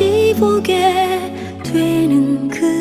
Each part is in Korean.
다시 보게 되는 그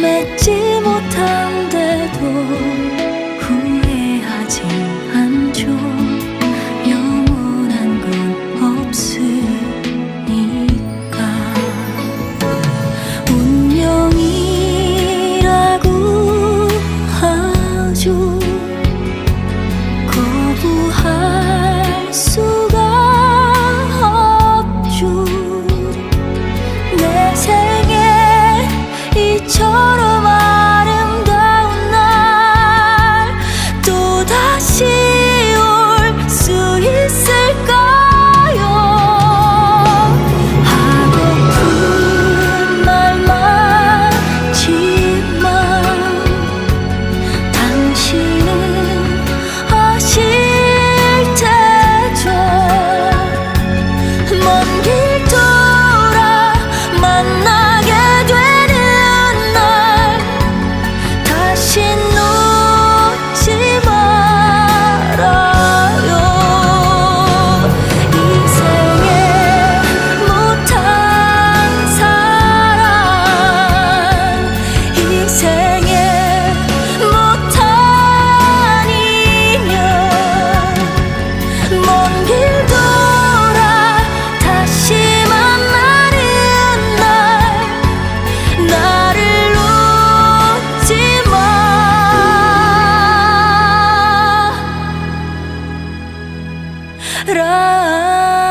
맺지 못한데도 후회하지 ra